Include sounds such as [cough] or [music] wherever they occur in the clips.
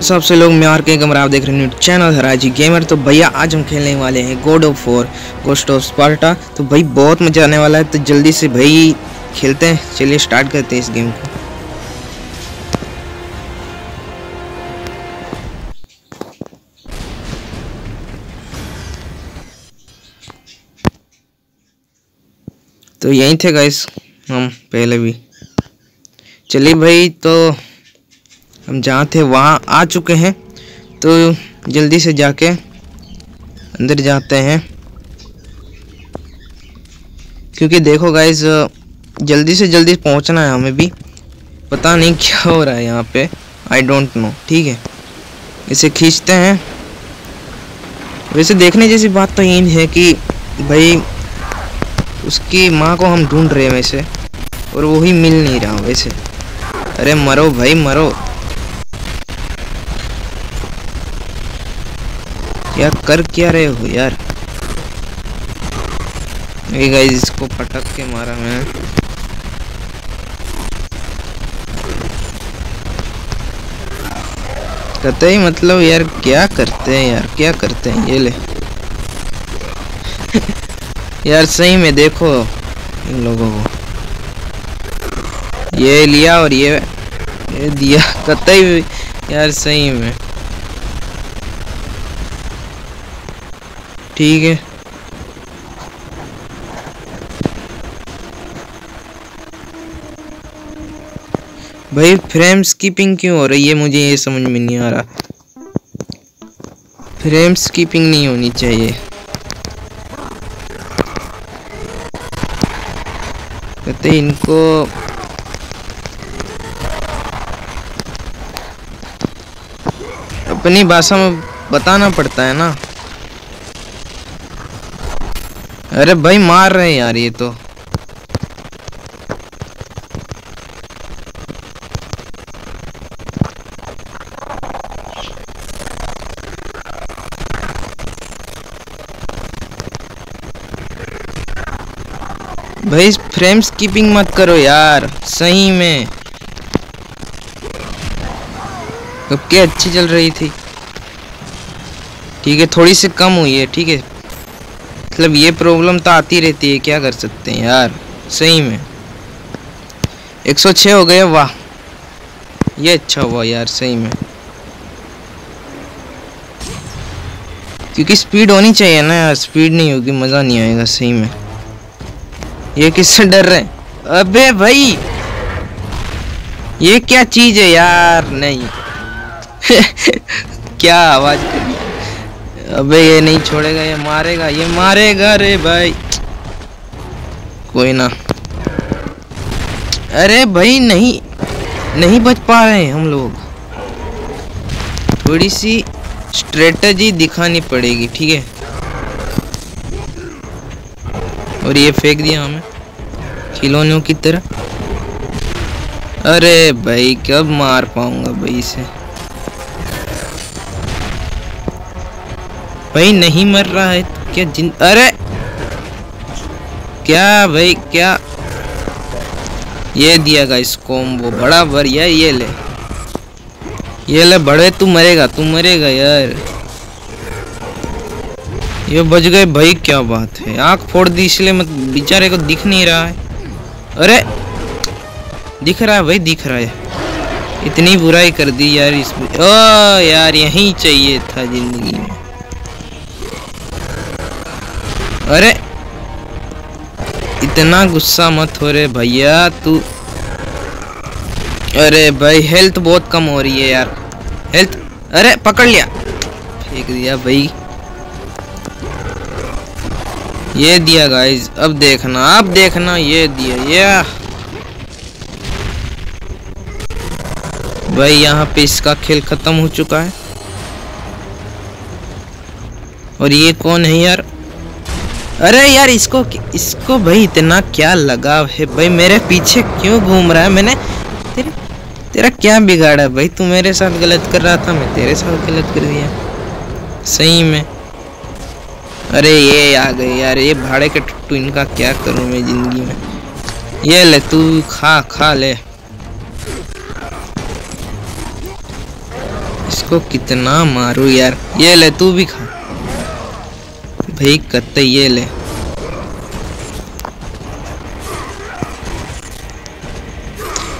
सबसे लोग म्यार के कमरा आप देख रहे हैं चैनल, हराजी गेमर। तो भैया, आज हम खेलने वाले हैं God of war ghost of Sparta तो भाई, बहुत मज़ा आने वाला है तो जल्दी से भाई खेलते हैं। चलिए स्टार्ट करते हैं इस गेम को। तो यहीं थे गाइस हम पहले भी। चलिए भाई तो हम जहाँ थे, वहाँ आ चुके हैं। तो जल्दी से जाके अंदर जाते हैं। क्योंकि देखो गाइस जल्दी से जल्दी पहुँचना है हमें भी। पता नहीं [laughs] क्या हो रहा है यहाँ पे। आई डोंट नो ठीक है। इसे खींचते हैं। वैसे देखने जैसी बात तो यही है कि भाई, उसकी माँ को हम ढूंढ रहे हैं वैसे। और वही मिल नहीं रहा वैसे। अरे मरो भाई, मरो। यार कर क्या रहे हो यार? गाइस इसको पटक के मारा मैं कहते ही मतलब यार क्या करते हैं यार क्या करते हैं ये ले। [laughs] यार सही में देखो इन लोगों को। ये लिया और ये, ये दिया। [laughs] कतई यार सही में। ठीक है। भाई फ्रेम स्कीपिंग क्यों हो रही है? मुझे ये समझ में नहीं आ रहा। फ्रेम स्कीपिंग नहीं होनी चाहिए। कहते इनको अपनी भाषा में बताना पड़ता है ना। अरे भाई, मार रहे हैं यार ये तो। भाई फ्रेम स्कीपिंग मत करो यार, सही में। कब अच्छी चल रही थी। ठीक है, थोड़ी सी कम हुई है, ठीक है। मतलब ये प्रॉब्लम तो आती रहती है, क्या कर सकते हैं यार? सही में। 106 हो गए वाह। ये अच्छा हुआ यार, सही में। क्योंकि स्पीड होनी चाहिए ना यार स्पीड नहीं होगी, मज़ा नहीं आएगा, सही में। ये किससे डर रहे हैं? अबे भाई! ये क्या चीज़ है यार? नहीं। [laughs] क्या आवाज़ अबे ये नहीं छोड़ेगा, ये मारेगा ये मारेगा रे भाई। कोई ना। अरे भाई, नहीं नहीं बच पा रहे हम लोग। थोड़ी सी स्ट्रेटजी दिखानी पड़ेगी, ठीक है? और ये फेंक दिया हमें, खिलौनों की तरह। अरे भाई, कब मार पाऊँगा भाई इसे? भाई नहीं मर रहा है, क्या जिन अरे! क्या भाई, क्या? ये दिया इस कोम्बो बड़ा बढ़िया ये ले। ये ले, बड़े, तू मरेगा तू मरेगा यार। ये बच गए, भाई क्या बात है, आँख फोड़ दी, इसलिए मत बेचारे को दिख नहीं रहा है। अरे! दिख रहा है भाई, दिख रहा है। इतनी बुराई कर दी यार इसमें ओ यार, यही चाहिए था ज़िंदगी में। अरे, इतना गुस्सा मत हो रे भैया, तू अरे भाई हेल्थ बहुत कम हो रही है यार। हेल्थ अरे, पकड़ लिया। फेंक दिया भाई। ये दिया गाइस अब देखना अब देखना ये दिया, ये। भाई, यहाँ पे इसका खेल खत्म हो चुका है। और ये कौन है यार? अरे यार, इसको इसको भाई इतना क्या लगाव है? भाई मेरे पीछे क्यों घूम रहा है? मैंने तेरे तेरा क्या बिगाड़ा भाई? तू मेरे साथ गलत कर रहा था, मैं तेरे साथ गलत कर दिया। सही में। अरे ये आ गए यार, ये भाड़े के टट्टू, इनका क्या करूँ मैं ज़िंदगी में? ये ले, तू खा खा ले। इसको कितना मारू यार? ये ले, तू भी खा। भाई कत्ते ये ले।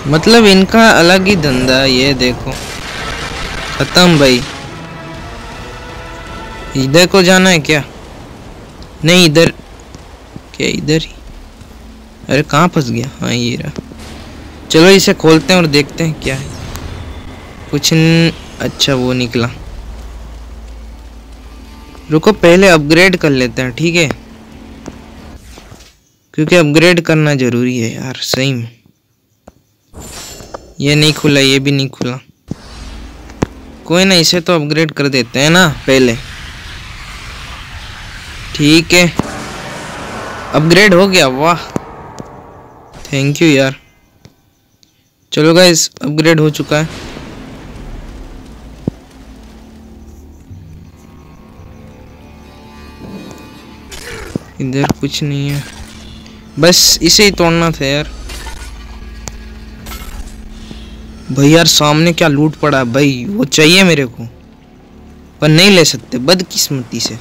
मतलब इनका अलग ही धंधा ये देखो। खत्म भाई। इधर को जाना है क्या? नहीं, इधर। क्या इधर ही? अरे, कहाँ फंस गया? हाँ ये रहा। चलो इसे खोलते हैं और देखते हैं क्या है। कुछ न... अच्छा वो निकला। रुको, पहले अपग्रेड कर लेते हैं, ठीक है? क्योंकि अपग्रेड करना ज़रूरी है यार, सही में। ये नहीं खुला, ये भी नहीं खुला। कोई ना, इसे तो अपग्रेड कर देते हैं ना, पहले। ठीक है। अपग्रेड हो गया, वाह। थैंक यू यार। चलो गाइस अपग्रेड हो चुका है। इधर कुछ नहीं है। बस इसे ही तोड़ना था यार। भाई यार, सामने क्या लूट पड़ा? है भाई, वो चाहिए मेरे को। पर नहीं ले सकते, बदकिस्मती से।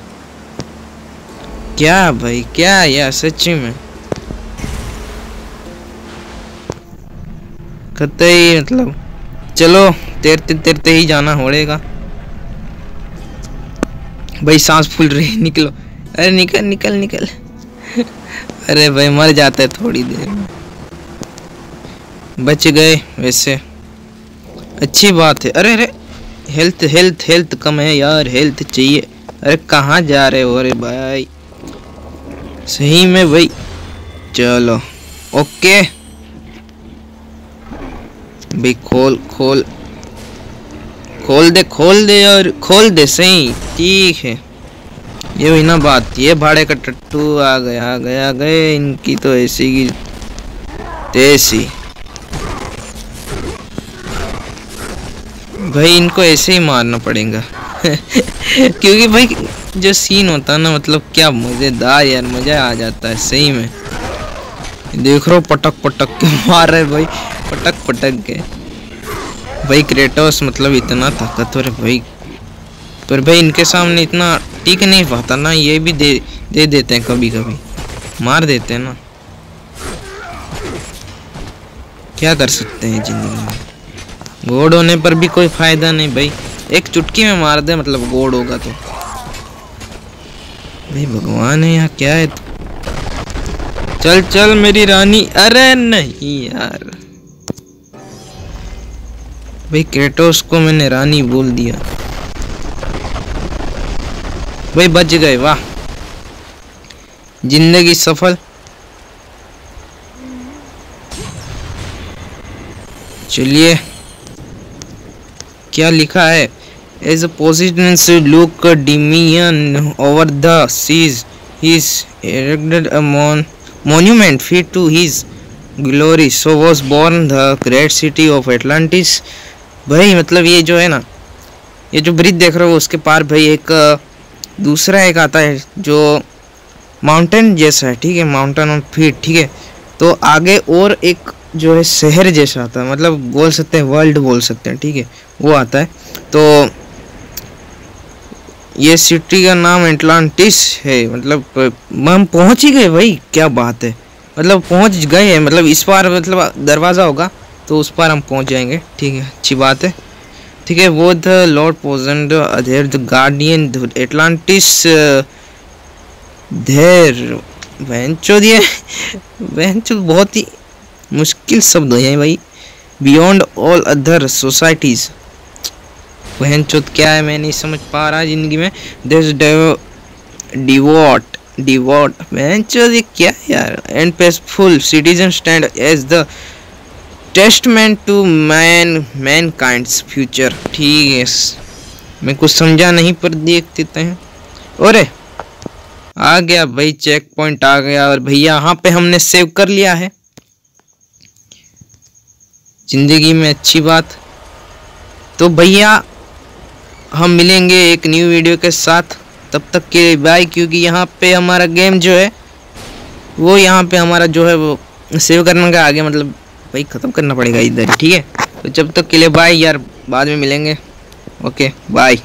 क्या भाई, क्या यार सच्ची में। कतई मतलब चलो, तेरते तेरते ही जाना होड़ेगा। भाई, सांस फूल रही, निकलो। अरे निकल निकल निकल। अरे भाई, मर जाते है थोड़ी देर। में बच गए वैसे। अच्छी बात है। अरे अरे हेल्थ हेल्थ हेल्थ कम है यार। हेल्थ चाहिए। अरे कहाँ जा रहे हो अरे भाई? सही में भाई चलो, ओके। भाई, खोल खोल। खोल दे खोल दे और खोल दे। सही, ठीक है। ये हुई ना बात, ये भाड़े का टट्टू आ गया आ गया गए, इनकी तो ऐसी की तैसी। भाई, इनको ऐसे ही मारना पड़ेगा। [laughs] क्योंकि भाई, जो सीन होता है ना मतलब क्या मज़ेदार यार, मज़ा आ जाता है, सही में। देख रहे हो पटक पटक के [laughs] मार रहे भाई पटक पटक के। भाई क्रेटोस मतलब इतना ताकतवर भाई। पर भाई, इनके सामने इतना टिक नहीं पाता ना, ये भी दे दे देते हैं कभी कभी मार देते हैं ना। क्या कर सकते हैं ज़िंदगी में? गोड होने पर भी कोई फ़ायदा नहीं भाई। एक चुटकी में मार दे मतलब गोड होगा तो। भाई भगवान है यहाँ क्या है तो? चल चल मेरी रानी। अरे नहीं यार। भाई क्रेटोस को मैंने रानी बोल दिया। भाई बच गए, वाह। ज़िंदगी सफल। चलिए, क्या लिखा है? As a Poseidon's look Damien over the seas he's erected a mon, monument fit to his glory. So was born the great city भाई मतलब ये जो है ना, ये जो ब्रिज देख रहे हो, उसके पार भाई एक दूसरा एक आता है जो माउंटेन जैसा है, ठीक है? माउंटेन ऑफ़ फीट ठीक है? तो आगे और एक जो है शहर जैसा आता है मतलब बोल सकते हैं वर्ल्ड बोल सकते हैं, ठीक है? वो आता है। तो ये सिटी का नाम एटलांटिस है मतलब हम पहुँच ही गए भाई, क्या बात है। मतलब पहुँच गए हैं मतलब इस बार मतलब दरवाज़ा होगा तो उस पर हम पहुँच जाएँगे, ठीक है? अच्छी बात है। ठीक है, वो the lord Poseidon other, the guardian Atlantis there, वेंचो दिए वेंचो बहुत ही मुश्किल शब्द हैं भाई। Beyond all other societies. बहन चौथ क्या है, मैं नहीं समझ पा रहा ज़िंदगी में। This devote devote. बहन चौथ क्या यार? And peaceful citizen stand as the testament to man mankind future ठीक है मैं कुछ समझा नहीं, पर देख देते हैं। और आ गया भाई चेक पॉइंट आ गया, और भैया, यहाँ पे हमने सेव कर लिया है। ज़िंदगी में अच्छी बात। तो भैया, हम मिलेंगे एक न्यू वीडियो के साथ। तब तक के बाय क्योंकि यहाँ पे हमारा गेम जो है, वो यहाँ पे हमारा जो है, वो सेव करने का आगे मतलब भाई, ख़त्म करना पड़ेगा इधर ठीक है? तो जब तक के लिए बाय यार, बाद में मिलेंगे। Okay bye